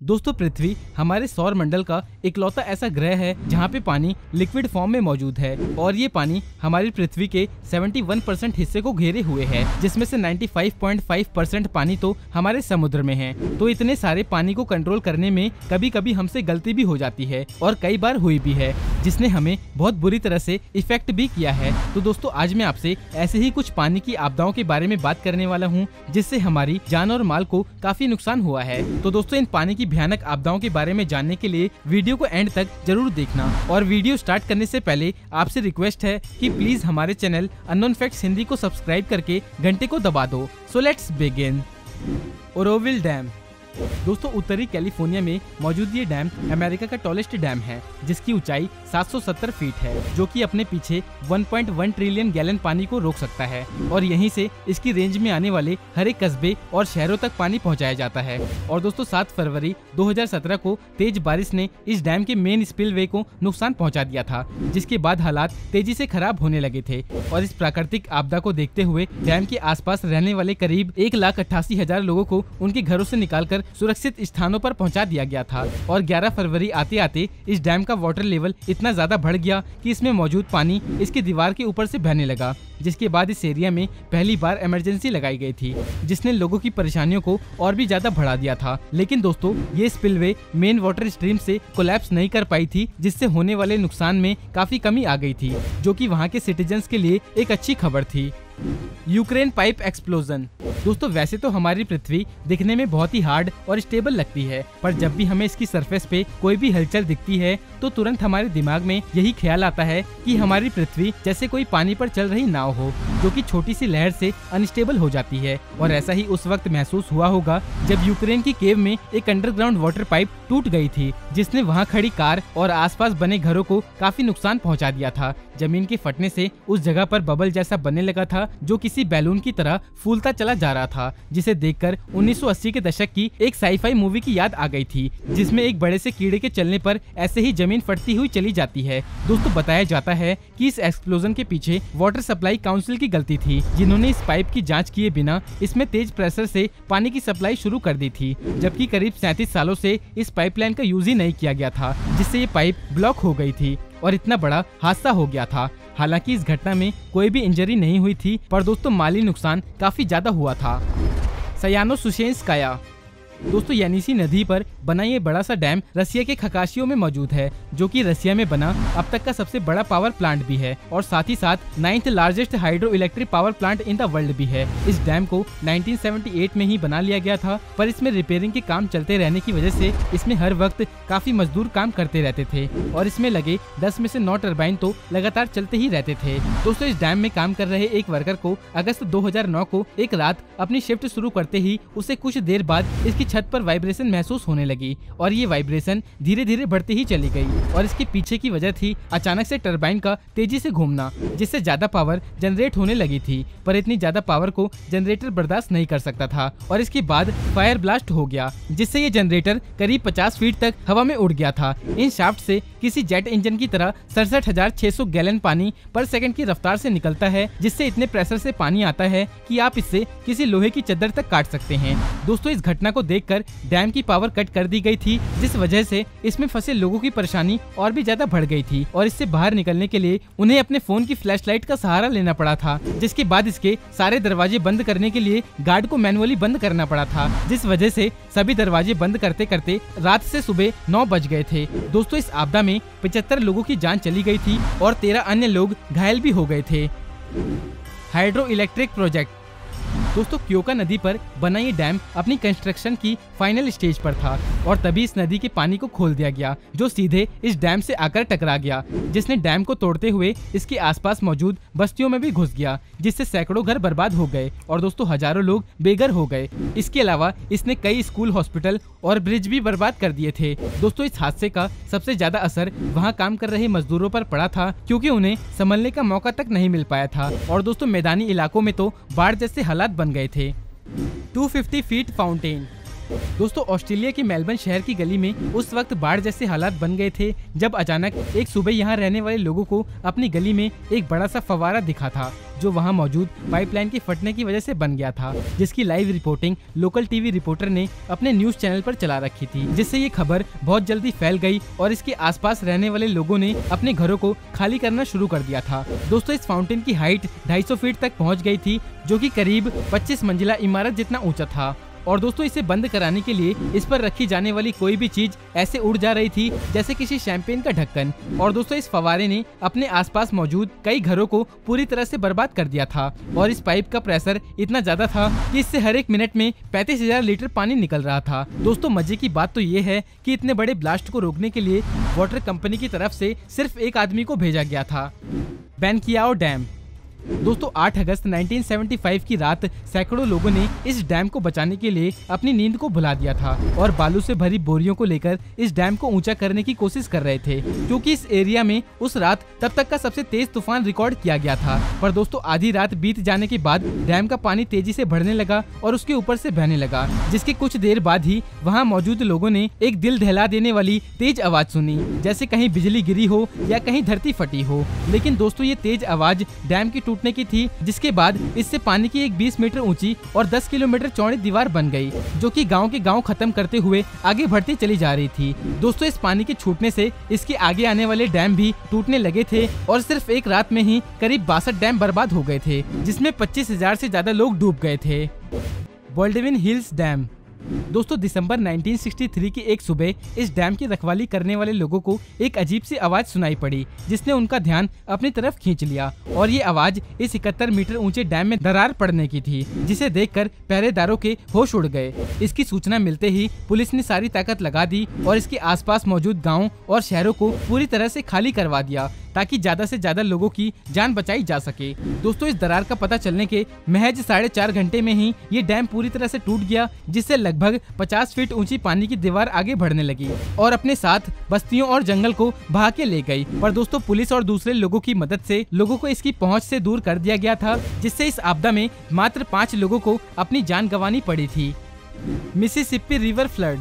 दोस्तों, पृथ्वी हमारे सौर मंडल का इकलौता ऐसा ग्रह है जहाँ पे पानी लिक्विड फॉर्म में मौजूद है और ये पानी हमारी पृथ्वी के 71 परसेंट हिस्से को घेरे हुए है, जिसमें से 95.5 परसेंट पानी तो हमारे समुद्र में है। तो इतने सारे पानी को कंट्रोल करने में कभी कभी हमसे गलती भी हो जाती है और कई बार हुई भी है। जिसने हमें बहुत बुरी तरह से इफ़ेक्ट भी किया है। तो दोस्तों, आज मैं आपसे ऐसे ही कुछ पानी की आपदाओं के बारे में बात करने वाला हूँ, जिससे हमारी जान और माल को काफ़ी नुकसान हुआ है। तो दोस्तों, इन पानी की भयानक आपदाओं के बारे में जानने के लिए वीडियो को एंड तक ज़रूर देखना। और वीडियो स्टार्ट करने से पहले आपसे रिक्वेस्ट है कि प्लीज़ हमारे चैनल अनोन फैक्ट्स हिंदी को सब्सक्राइब करके घंटे को दबा दो। So let's begin Oroville dam दोस्तों, उत्तरी कैलिफ़ोर्निया में मौजूद ये डैम अमेरिका का टॉलेस्ट डैम है, जिसकी ऊंचाई 770 फीट है, जो कि अपने पीछे 1.1 ट्रिलियन गैलन पानी को रोक सकता है और यहीं से इसकी रेंज में आने वाले हर एक कस्बे और शहरों तक पानी पहुँचाया जाता है। और दोस्तों 7 फरवरी 2017 को तेज बारिश ने इस डैम के मेन स्पिलवे को नुकसान पहुँचा दिया था, जिसके बाद हालात तेज़ी ऐसी खराब होने लगे थे। और इस प्राकृतिक आपदा को देखते हुए डैम के आस रहने वाले करीब एक लाख अट्ठासी हज़ार लोगों को उनके घरों से निकालकर सुरक्षित स्थानों पर पहुँचा दिया गया था। और 11 फरवरी आते आते इस डैम का वाटर लेवल इतना ज़्यादा बढ़ गया कि इसमें मौजूद पानी इसकी दीवार के ऊपर से बहने लगा, जिसके बाद इस एरिया में पहली बार इमरजेंसी लगाई गई थी, जिसने लोगों की परेशानियों को और भी ज़्यादा बढ़ा दिया था। लेकिन दोस्तों, ये स्पिलवे मेन वाटर स्ट्रीम से कोलैप्स नहीं कर पाई थी, जिससे होने वाले नुकसान में काफ़ी कमी आ गई थी, जो कि वहाँ के सिटीजन के लिए एक अच्छी खबर थी। Ukraine pipe explosion. दोस्तों, वैसे तो हमारी पृथ्वी दिखने में बहुत ही हार्ड और स्टेबल लगती है, पर जब भी हमें इसकी सरफेस पे कोई भी हलचल दिखती है तो तुरंत हमारे दिमाग में यही ख्याल आता है कि हमारी पृथ्वी जैसे कोई पानी पर चल रही नाव हो, जो कि छोटी सी लहर से अनस्टेबल हो जाती है। और ऐसा ही उस वक्त महसूस हुआ होगा जब यूक्रेन की केव में एक अंडरग्राउंड वाटर पाइप टूट गई थी, जिसने वहाँ खड़ी कार और आसपास बने घरों को काफ़ी नुकसान पहुँचा दिया था। ज़मीन के फटने से उस जगह पर बबल जैसा बनने लगा था जो किसी बैलून की तरह फूलता चला जा रहा था, जिसे देखकर 1980 के दशक की एक साईफाई मूवी की याद आ गई थी, जिसमें एक बड़े से कीड़े के चलने पर ऐसे ही ज़मीन फटती हुई चली जाती है। दोस्तों, बताया जाता है कि इस एक्सप्लोजन के पीछे वाटर सप्लाई काउंसिल की गलती थी, जिन्होंने इस पाइप की जाँच किए बिना इसमें तेज प्रेशर से पानी की सप्लाई शुरू कर दी थी, जबकि करीब सैंतीस सालों से इस पाइपलाइन का यूज़ ही नहीं किया गया था, जिससे ये पाइप ब्लॉक हो गई थी और इतना बड़ा हादसा हो गया था। हालाँकि इस घटना में कोई भी इंजरी नहीं हुई थी, पर दोस्तों माली नुकसान काफ़ी ज़्यादा हुआ था। सयानो सुशेंस काया। दोस्तों, यानीसी नदी पर बना ये बड़ा सा डैम रसिया के खकाशियों में मौजूद है, जो कि रसिया में बना अब तक का सबसे बड़ा पावर प्लांट भी है और साथ ही साथ ninth largest hydro electric power plant in the world भी है। इस डैम को 1978 में ही बना लिया गया था, पर इसमें रिपेयरिंग के काम चलते रहने की वजह से इसमें हर वक्त काफ़ी मजदूर काम करते रहते थे और इसमें लगे दस में से नौ टर्बाइन तो लगातार चलते ही रहते थे। दोस्तों, इस डैम में काम कर रहे एक वर्कर को अगस्त दो हज़ार नौ को एक रात अपनी शिफ्ट शुरू करते ही उसे कुछ देर बाद इसकी छत पर वाइब्रेशन महसूस होने लगी और ये वाइब्रेशन धीरे धीरे बढ़ती ही चली गई और इसके पीछे की वजह थी अचानक से टरबाइन का तेज़ी से घूमना, जिससे ज़्यादा पावर जनरेट होने लगी थी, पर इतनी ज़्यादा पावर को जनरेटर बर्दाश्त नहीं कर सकता था और इसके बाद फायर ब्लास्ट हो गया, जिससे ये जनरेटर करीब 50 फीट तक हवा में उड़ गया था। इन शाफ्ट से किसी जेट इंजन की तरह सड़सठ हज़ार छह सौ गैलन पानी पर सेकंड की रफ्तार से निकलता है, जिससे इतने प्रेशर से पानी आता है कि आप इससे किसी लोहे की चद्दर तक काट सकते हैं। दोस्तों, इस घटना को देखकर डैम की पावर कट कर दी गई थी, जिस वजह से इसमें फंसे लोगों की परेशानी और भी ज़्यादा बढ़ गई थी। और इससे बाहर निकलने के लिए उन्हें अपने फ़ोन की फ्लैशलाइट का सहारा लेना पड़ा था, जिसके बाद इसके सारे दरवाजे बंद करने के लिए गार्ड को मैनुअली बंद करना पड़ा था, जिस वजह से सभी दरवाजे बंद करते करते रात से सुबह नौ बज गए थे। दोस्तों, इस आपदा में पचहत्तर लोगों की जान चली गई थी और तेरह अन्य लोग घायल भी हो गए थे। हाइड्रो इलेक्ट्रिक प्रोजेक्ट दोस्तों, क्योका नदी पर बना ये डैम अपनी कंस्ट्रक्शन की फाइनल स्टेज पर था और तभी इस नदी के पानी को खोल दिया गया, जो सीधे इस डैम से आकर टकरा गया, जिसने डैम को तोड़ते हुए इसके आसपास मौजूद बस्तियों में भी घुस गया, जिससे सैकड़ों घर बर्बाद हो गए और दोस्तों, हज़ारों लोग बेघर हो गए। इसके अलावा इसने कई स्कूल, हॉस्पिटल और ब्रिज भी बर्बाद कर दिए थे। दोस्तों, इस हादसे का सबसे ज़्यादा असर वहाँ काम कर रहे मजदूरों पर पड़ा था, क्योंकि उन्हें संभलने का मौका तक नहीं मिल पाया था। और दोस्तों, मैदानी इलाकों में तो बाढ़ जैसे हालात गए थे। 250 फीट फाउंटेन। दोस्तों, ऑस्ट्रेलिया के मेलबर्न शहर की गली में उस वक्त बाढ़ जैसे हालात बन गए थे, जब अचानक एक सुबह यहाँ रहने वाले लोगों को अपनी गली में एक बड़ा सा फवारा दिखा था। जो वहाँ मौजूद पाइपलाइन के फटने की वजह से बन गया था, जिसकी live reporting local TV reporter ने अपने न्यूज़ चैनल पर चला रखी थी, जिससे ये खबर बहुत जल्दी फैल गई और इसके आसपास रहने वाले लोगों ने अपने घरों को खाली करना शुरू कर दिया था। दोस्तों, इस फाउंटेन की हाइट 250 फीट तक पहुँच गई थी, जो कि करीब 25 मंजिला इमारत जितना ऊँचा था। और दोस्तों, इसे बंद कराने के लिए इस पर रखी जाने वाली कोई भी चीज़ ऐसे उड़ जा रही थी जैसे किसी शैंपेन का ढक्कन। और दोस्तों, इस फवारे ने अपने आसपास मौजूद कई घरों को पूरी तरह से बर्बाद कर दिया था। और इस पाइप का प्रेशर इतना ज़्यादा था कि इससे हर एक मिनट में पैंतीस हज़ार लीटर पानी निकल रहा था। दोस्तों, मज़े की बात तो ये है कि इतने बड़े ब्लास्ट को रोकने के लिए वाटर कंपनी की तरफ़ से सिर्फ़ एक आदमी को भेजा गया था। Banqiao dam. दोस्तों 8 अगस्त 1975 की रात सैकड़ों लोगों ने इस डैम को बचाने के लिए अपनी नींद को भुला दिया था और बालू से भरी बोरियों को लेकर इस डैम को ऊँचा करने की कोशिश कर रहे थे। क्योंकि इस एरिया में उस रात तब तक का सबसे तेज तूफ़ान रिकॉर्ड किया गया था। पर दोस्तों, आधी रात बीत जाने के बाद डैम का पानी तेज़ी से बढ़ने लगा और उसके ऊपर से बहने लगा, जिसके कुछ देर बाद ही वहाँ मौजूद लोगों ने एक दिल दहला देने वाली तेज आवाज़ सुनी, जैसे कहीं बिजली गिरी हो या कहीं धरती फटी हो। लेकिन दोस्तों, ये तेज आवाज़ डैम की टूटने की थी, जिसके बाद इससे पानी की एक 20 मीटर ऊँची और 10 किलोमीटर चौड़ी दीवार बन गई, जो कि गाँव के गाँव खत्म करते हुए आगे बढ़ती चली जा रही थी। दोस्तों, इस पानी के छूटने से इसके आगे आने वाले डैम भी टूटने लगे थे और सिर्फ़ एक रात में ही करीब बासठ डैम बर्बाद हो गए थे, जिसमें पच्चीस हज़ार से ज़्यादा लोग डूब गए थे। बोल्डविन हिल्स डैम दोस्तों, दिसंबर 1963 की एक सुबह इस डैम की रखवाली करने वाले लोगों को एक अजीब सी आवाज़ सुनाई पड़ी, जिसने उनका ध्यान अपनी तरफ़ खींच लिया और ये आवाज़ इस इकहत्तर मीटर ऊँचे डैम में दरार पड़ने की थी, जिसे देखकर पहरेदारों के होश उड़ गए। इसकी सूचना मिलते ही पुलिस ने सारी ताकत लगा दी और इसके आसपास मौजूद गाँव और शहरों को पूरी तरह से खाली करवा दिया। ताकि ज़्यादा से ज़्यादा लोगों की जान बचाई जा सके। दोस्तों, इस दरार का पता चलने के महज साढ़े चार घंटे में ही ये डैम पूरी तरह से टूट गया, जिससे लगभग 50 फीट ऊँची पानी की दीवार आगे बढ़ने लगी और अपने साथ बस्तियों और जंगल को बहा के ले गई। पर दोस्तों, पुलिस और दूसरे लोगों की मदद से लोगों को इसकी पहुँच से दूर कर दिया गया था, जिससे इस आपदा में मात्र पाँच लोगों को अपनी जान गंवानी पड़ी थी। मिसिसिपी रिवर फ्लड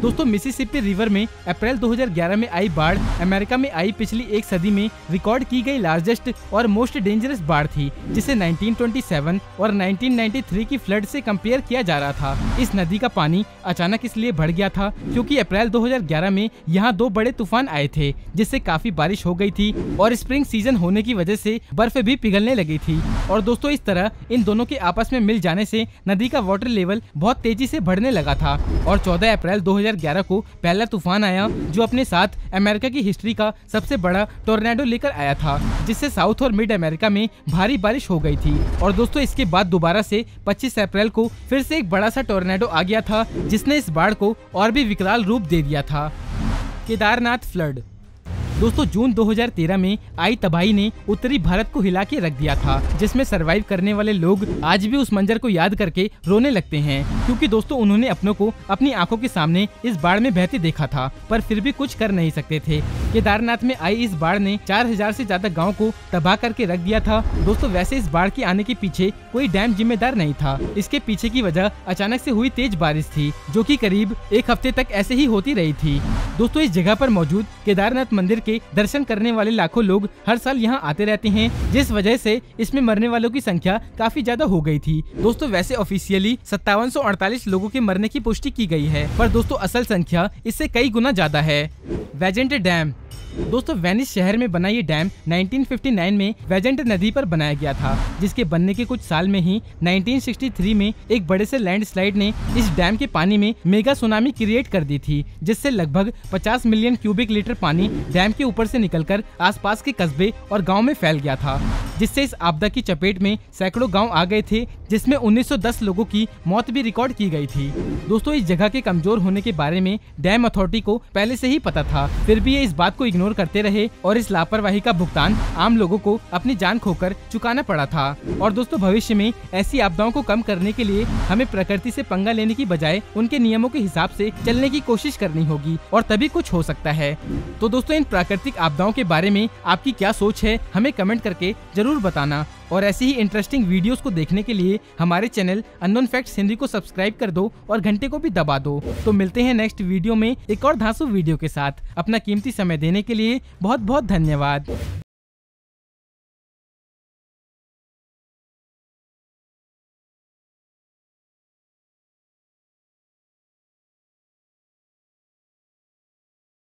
दोस्तों मिसिसिपी रिवर में अप्रैल 2011 में आई बाढ़, अमेरिका में आई पिछली एक सदी में रिकॉर्ड की गई लार्जेस्ट और मोस्ट डेंजरस बाढ़ थी, जिसे 1927 और 1993 की फ्लड से कंपेयर किया जा रहा था। इस नदी का पानी अचानक इसलिए बढ़ गया था क्योंकि अप्रैल 2011 में यहाँ दो बड़े तूफ़ान आए थे, जिससे काफ़ी बारिश हो गई थी और स्प्रिंग सीज़न होने की वजह से बर्फ़ भी पिघलने लगी थी। और दोस्तों, इस तरह इन दोनों के आपस में मिल जाने से नदी का वाटर लेवल बहुत तेज़ी से बढ़ने लगा था और चौदह अप्रैल दो 2011 को पहला तूफ़ान आया, जो अपने साथ अमेरिका की हिस्ट्री का सबसे बड़ा टोर्नेडो लेकर आया था, जिससे साउथ और मिड अमेरिका में भारी बारिश हो गई थी। और दोस्तों, इसके बाद दोबारा से 25 अप्रैल को फिर से एक बड़ा सा टोर्नेडो आ गया था, जिसने इस बाढ़ को और भी विकराल रूप दे दिया था। केदारनाथ फ्लड दोस्तों, जून 2013 में आई तबाही ने उत्तरी भारत को हिला के रख दिया था, जिसमें सरवाइव करने वाले लोग आज भी उस मंजर को याद करके रोने लगते हैं। क्योंकि दोस्तों, उन्होंने अपनों को अपनी आँखों के सामने इस बाढ़ में बहते देखा था, पर फिर भी कुछ कर नहीं सकते थे। केदारनाथ में आई इस बाढ़ ने चार हज़ार ऐसी ज़्यादा गाँव को तबाह करके रख दिया था। दोस्तों, वैसे इस बाढ़ के आने के पीछे कोई डैम जिम्मेदार नहीं था। इसके पीछे की वजह अचानक से हुई तेज बारिश थी, जो कि करीब एक हफ़्ते तक ऐसे ही होती रही थी। दोस्तों, इस जगह पर मौजूद केदारनाथ मंदिर के दर्शन करने वाले लाखों लोग हर साल यहाँ आते रहते हैं, जिस वजह से इसमें मरने वालों की संख्या काफ़ी ज़्यादा हो गई थी। दोस्तों, वैसे ऑफिशियली सत्तावन लोगों के मरने की पुष्टि की गई है, पर दोस्तों, असल संख्या इससे कई गुना ज़्यादा है। वेजेंट डैम दोस्तों, वेनिस शहर में बना ये डैम 1959 में वेजेंट नदी पर बनाया गया था, जिसके बनने के कुछ साल में ही 1963 में एक बड़े से लैंडस्लाइड ने इस डैम के पानी में मेगा सुनामी क्रिएट कर दी थी, जिससे लगभग 50 मिलियन क्यूबिक लीटर पानी डैम के ऊपर से निकलकर आसपास के कस्बे और गाँव में फैल गया था। जिससे इस आपदा की चपेट में सैकड़ों गाँव आ गए थे, जिसमें 1910 लोगों की मौत भी रिकॉर्ड की गई थी। दोस्तों, इस जगह के कमज़ोर होने के बारे में डैम अथॉरिटी को पहले से ही पता था। फिर भी ये इस बात को इग्नोर करते रहे और इस लापरवाही का भुगतान आम लोगों को अपनी जान खोकर चुकाना पड़ा था। और दोस्तों, भविष्य में ऐसी आपदाओं को कम करने के लिए हमें प्रकृति से पंगा लेने की बजाय उनके नियमों के हिसाब से चलने की कोशिश करनी होगी और तभी कुछ हो सकता है। तो दोस्तों, इन प्राकृतिक आपदाओं के बारे में आपकी क्या सोच है, हमें कमेंट करके ज़रूर बताना और ऐसी ही इंटरेस्टिंग वीडियोस को देखने के लिए हमारे चैनल अनोन फैक्ट्स हिंदी को सब्सक्राइब कर दो और घंटे को भी दबा दो। तो मिलते हैं नेक्स्ट वीडियो में एक और धांसू वीडियो के साथ। अपना कीमती समय देने के लिए बहुत बहुत धन्यवाद।